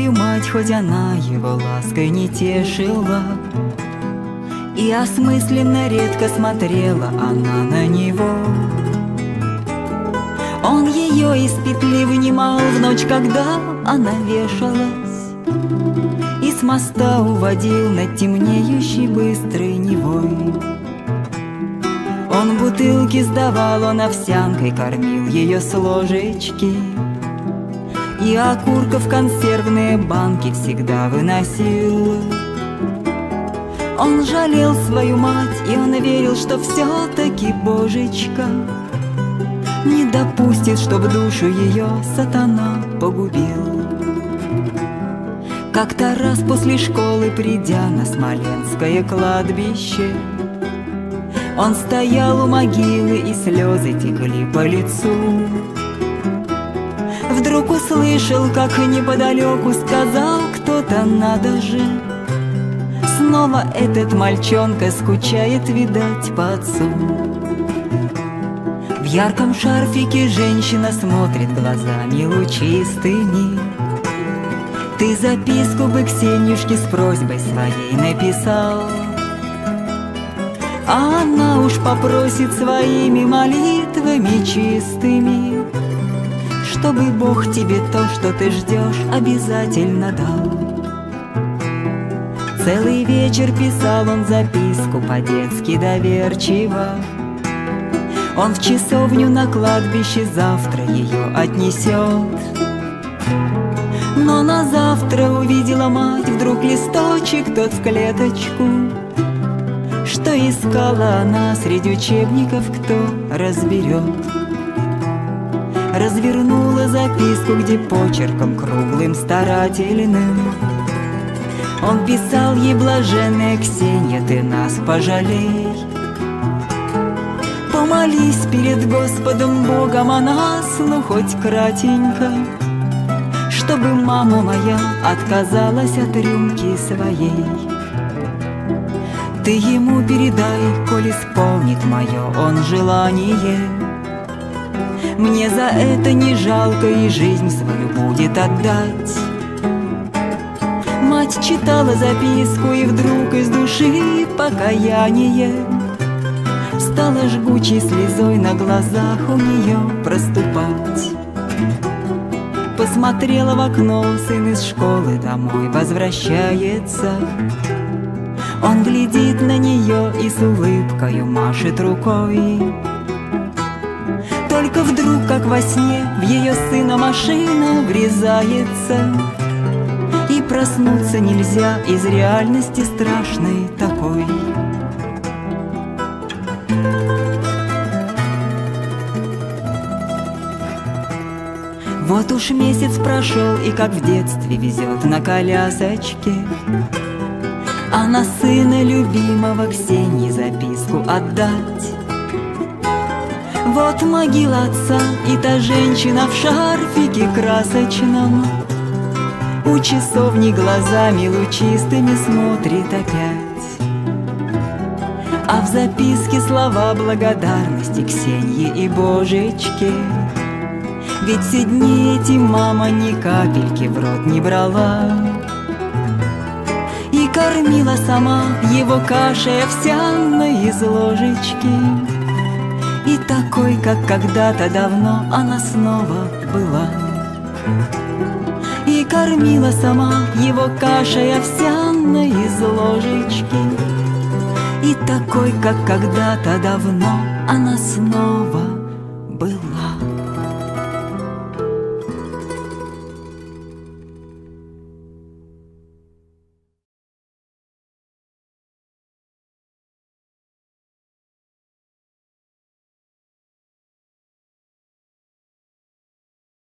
Свою мать, хоть она его лаской не тешила. И осмысленно редко смотрела она на него. Он ее из петли вынимал в ночь, когда она вешалась И с моста уводил над темнеющей быстрой Невой. Он бутылки сдавал, он овсянкой кормил ее с ложечки и окурков консервные банки всегда выносил. Он жалел свою мать, и он верил, что все-таки Божечка Не допустит, чтоб душу ее сатана погубил. Как-то раз после школы, придя на Смоленское кладбище Он стоял у могилы, и слезы текли по лицу Вдруг услышал, как неподалеку сказал кто-то «надо же». Снова этот мальчонка скучает, видать, по отцу. В ярком шарфике женщина смотрит глазами лучистыми. Ты записку бы Ксенюшке с просьбой своей написал. А она уж попросит своими молитвами чистыми чтобы Бог тебе то, что ты ждешь, обязательно дал. Целый вечер писал он записку по-детски доверчиво. Он в часовню на кладбище завтра ее отнесет. Но на завтра увидела мать вдруг листочек тот в клеточку, Что искала она среди учебников, кто разберет. Развернула записку, где почерком круглым старательным. Он писал ей блаженная Ксения, ты нас пожалей Помолись перед Господом Богом о нас, ну хоть кратенько Чтобы мама моя отказалась от рюмки своей. Ты ему передай, коль исполнит мое он желание мне за это не жалко и жизнь свою будет отдать. Мать читала записку и вдруг из души покаяние. Стало жгучей слезой на глазах у нее проступать. Посмотрела в окно, сын из школы домой возвращается. Он глядит на нее и с улыбкою машет рукой только вдруг, как во сне, в ее сына машина врезается. И проснуться нельзя из реальности страшной такой. Вот уж месяц прошел, и как в детстве везет на колясочке. А на сына любимого Ксении записку отдать вот могила отца и та женщина в шарфике красочном. У часовни глазами лучистыми смотрит опять. А в записке слова благодарности Ксенье и Божечке. Ведь все дни эти мама ни капельки в рот не брала. И кормила сама его кашей овсяной из ложечки такой, как когда-то давно она снова была. И кормила сама его кашей овсяной из ложечки. И такой, как когда-то давно она снова была